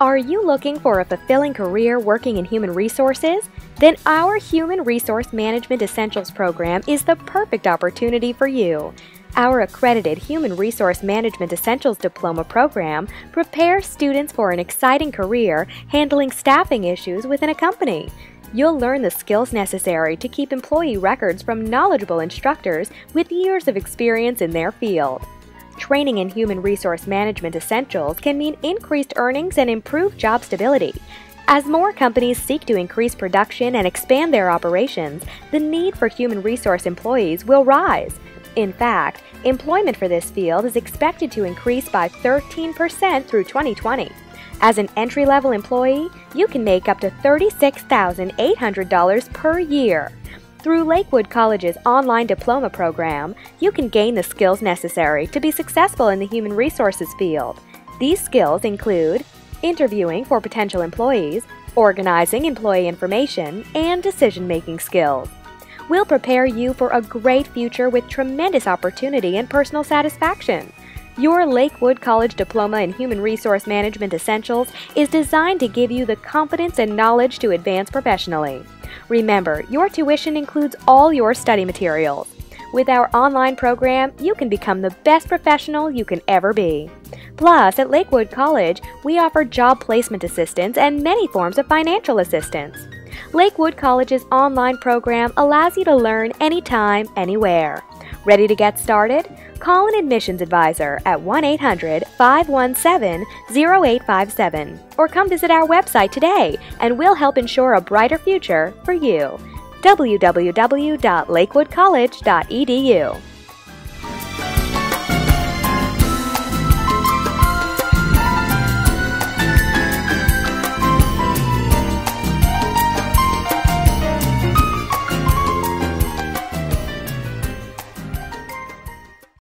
Are you looking for a fulfilling career working in human resources? Then our Human Resource Management Essentials program is the perfect opportunity for you. Our accredited Human Resource Management Essentials Diploma program prepares students for an exciting career handling staffing issues within a company. You'll learn the skills necessary to keep employee records from knowledgeable instructors with years of experience in their field. Training in human resource management essentials can mean increased earnings and improved job stability. As more companies seek to increase production and expand their operations, the need for human resource employees will rise. In fact, employment for this field is expected to increase by 13% through 2020. As an entry level employee, you can make up to $36,800 per year. Through Lakewood College's online diploma program, you can gain the skills necessary to be successful in the human resources field. These skills include interviewing for potential employees, organizing employee information, and decision making skills. We'll prepare you for a great future with tremendous opportunity and personal satisfaction. Your Lakewood College Diploma in Human Resource Management Essentials is designed to give you the confidence and knowledge to advance professionally. Remember, your tuition includes all your study materials. With our online program, you can become the best professional you can ever be. Plus, at Lakewood College, we offer job placement assistance and many forms of financial assistance. Lakewood College's online program allows you to learn anytime, anywhere. Ready to get started? Call an admissions advisor at 1 800 517 0857 or come visit our website today and we'll help ensure a brighter future for you. www.lakewoodcollege.edu